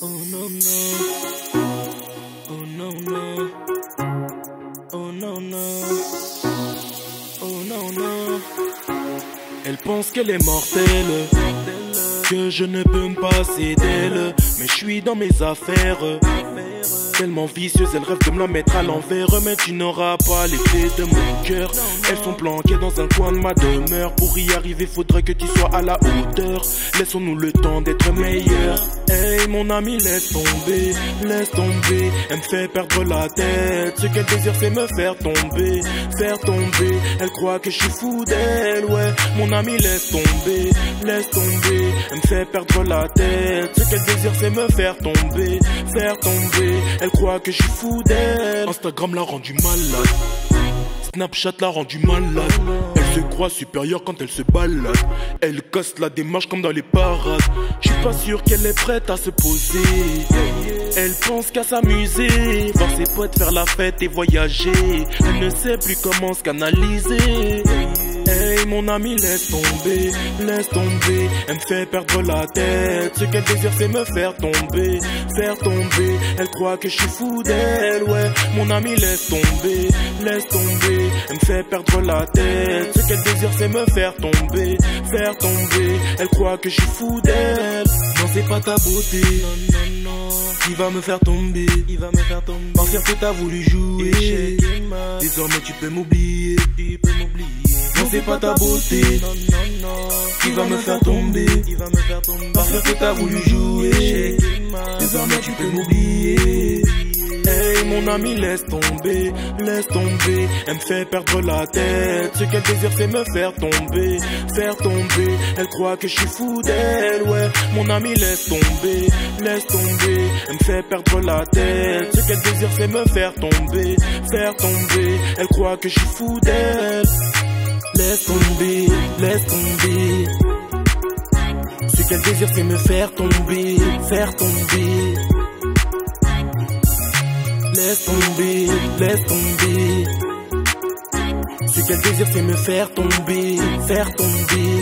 Oh non non oh non non oh Elle pense qu'elle est mortelle, que je ne peux me passer d'elle, mais je suis dans mes affaires. Tellement vicieuse, elle rêve de me la mettre à l'envers. Mais tu n'auras pas les clés de mon cœur. Elles sont planquées dans un coin de ma demeure. Pour y arriver, faudrait que tu sois à la hauteur. Laissons-nous le temps d'être meilleurs. Mon ami, laisse tomber, laisse tomber. Elle me fait perdre la tête. Ce qu'elle désire, c'est me faire tomber, faire tomber. Elle croit que je suis fou d'elle, ouais. Mon ami, laisse tomber, laisse tomber. Elle me fait perdre la tête. Ce qu'elle désire, c'est me faire tomber, faire tomber. Elle croit que je suis fou d'elle. Instagram l'a rendu malade. Snapchat l'a rendu malade. Se croit supérieure quand elle se balade. Elle casse la démarche comme dans les parades. Je suis pas sûr qu'elle est prête à se poser. Elle pense qu'à s'amuser, voir ses potes faire la fête et voyager. Elle ne sait plus comment se canaliser. Mon ami laisse tomber, laisse tomber. Elle me fait perdre la tête. Ce qu'elle désire c'est me faire tomber Faire tomber. Elle croit que je suis fou d'elle Ouais. Mon ami laisse tomber, laisse tomber. Elle me fait perdre la tête. Ce qu'elle désire c'est me faire tomber Faire tomber. Elle croit que je suis fou d'elle. Non c'est pas ta beauté Qui va me faire tomber. Il va me faire tomber. Par que t'as voulu jouer. Désormais tu peux m'oublier. Tu peux m'oublier. Non c'est pas ta beauté. non, non, non. Qui va me faire tomber. Qui va me faire tomber. Parce que t'as voulu jouer. Désormais tu peux m'oublier mon ami laisse tomber, laisse tomber. Elle me fait perdre la tête. Ce qu'elle désire c'est me faire tomber Faire tomber. Elle croit que je suis fou d'elle Ouais. Mon ami laisse tomber, laisse tomber. Elle me fait perdre la tête. Ce qu'elle désire c'est me faire tomber Faire tomber. Elle croit que je suis fou d'elle. Laisse tomber, laisse tomber. Ce qu'elle désire, c'est me faire tomber, faire tomber. Laisse tomber, laisse tomber. Ce qu'elle désire, c'est me faire tomber, faire tomber.